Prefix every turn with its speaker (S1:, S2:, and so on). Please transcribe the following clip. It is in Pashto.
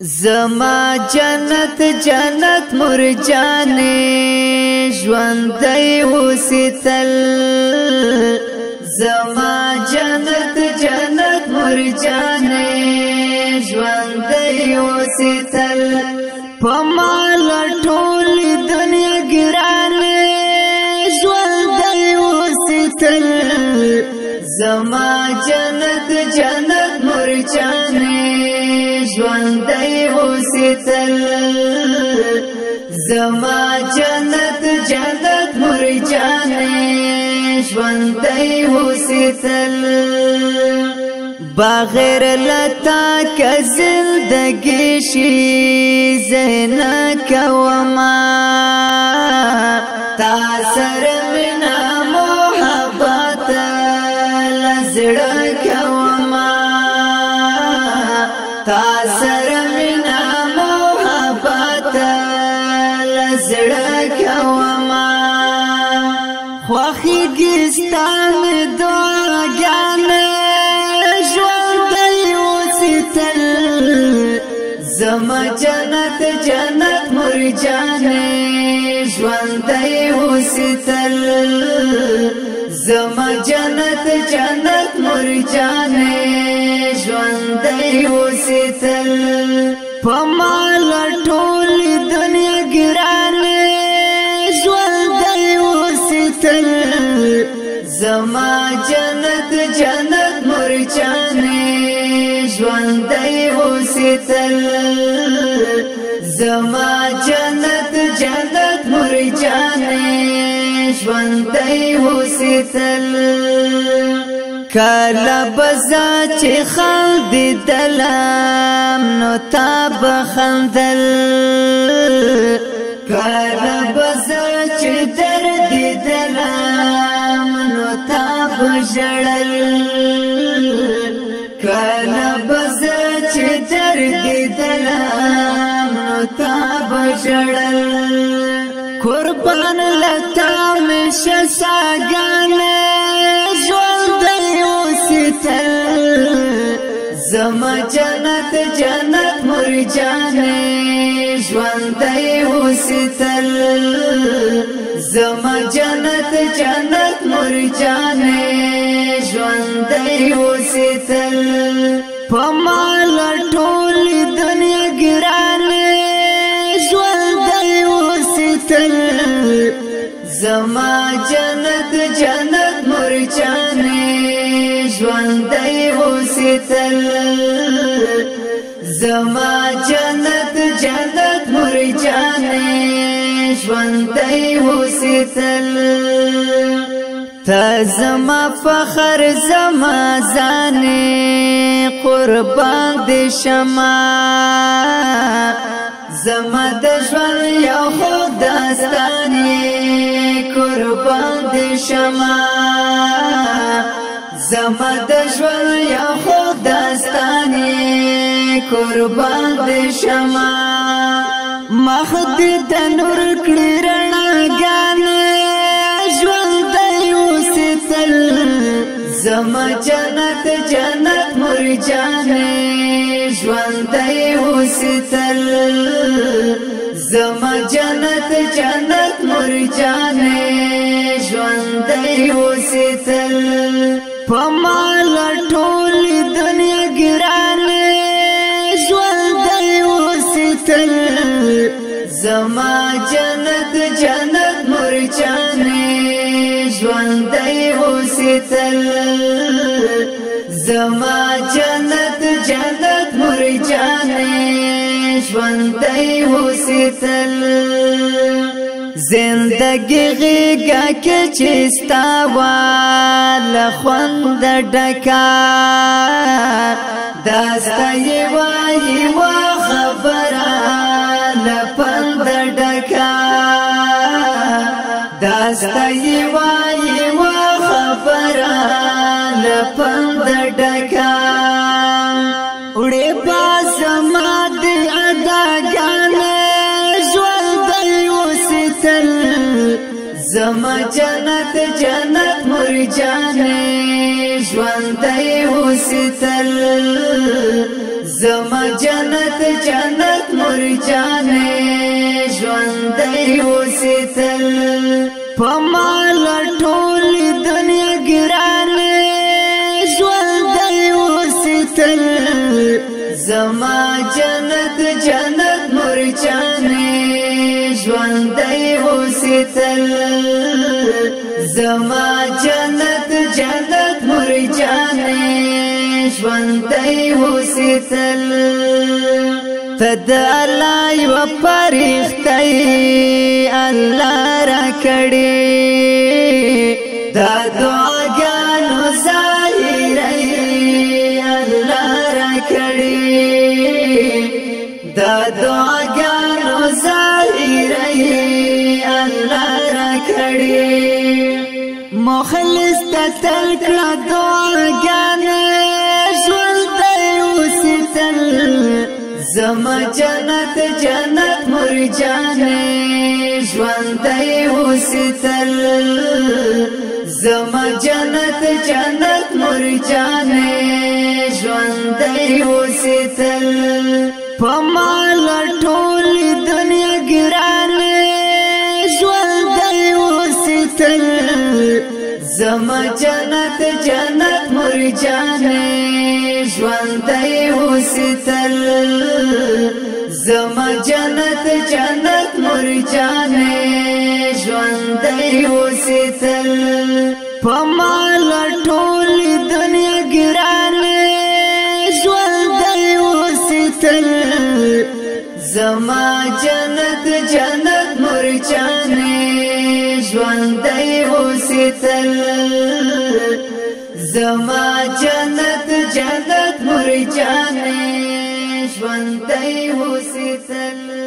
S1: زما جنت جنت مرجانې ژوندې وسیتل زما جنت جنت مرجانې ژوندې وسیتل په مال ټول دنیا ګرانې ژوندې وسیتل زما جنت جنت مرجانې ژوندۍ اوسېدل زما جنت جنت مرجانې ژوندۍ اوسېدل بغیر لتا که زندگی شي زینا کوما تا سره مینا محبت لزړه کوما تا سره مینا محبت لزړه کوما خوخي ګستان دعا ګان ژوند یوستل زما جنت جنت مرجانه ژوند یوستل زما جنت جنت مرجانې ژوند دی وسیتل پمال ټول دنیا ګرانې ژوند دی وسیتل زما جنت جنت مرجانې ژوند دی وسیتل زما جنت جنت مرجانې ژوندۍ اوسېدل کله بزا چې خلد دلم نو تا بخندل کله بزا چې درد دلم نو تا بجړل
S2: کله بزا چې درد دلم
S1: نو تا بجړل قربان لتا می شساگان ژوند وسیتل زما جنت جنت مرجان ژوند وسیتل زما جنت جنت مرجان ژوند وسیتل پمال ټول زما جنت جنت مرچانه ژوندۍ اوسېتل زما جنت جنت مرچانه ژوندۍ اوسېتل تا زما فخر زما زانه قربان دي شما زما د ژوند یو خداستانه قربان دي شما زما د ژوند یا خداستاني قربان دي شما مخ دې د نور کړی رڼا ګان ژوند دی اوس تل زما جنت جنت مرجانې ژوندۍ اوسېتل زما جنت جنت مرجانې ژوندۍ اوسېتل په ما لټول دنیا زما جنت جنت مرجانې ژوندۍ اوسېتل زندگی غیگا که چیستا والا خوند ڈکا داستا یوائی و خبران پند ڈکا داستا یوائی خبره لپند ډکا وړې پاس ما دې ادا ګان ژوند یوستل زما جنت جنت مرجانې ژوند یوستل زما جنت جنت مرجانې ژوند یوستل پما ژوندۍ اوسېتل زما جنت جنت مرجانې ژوندۍ اوسېتل تدالا یو پرختای الله را کړې دا دعا غانو زایره الله را کړې دا دعا کړي مخلص ته تل کړه دعاګان ژوند ته وستل زما جنت جنت مرجان ژوند ته وستل زما جنت جنت مرجان ژوند ته وستل پمالټو جانې ژوندې اوسېتل زما جنت جنت مور جانې ژوندې اوسېتل پمال ټول دنیا ګرانې ژوندې اوسېتل زما جنت جنت مور جانې ژوندې اوسېتل मा जन जनत मुर हो स्वन्तल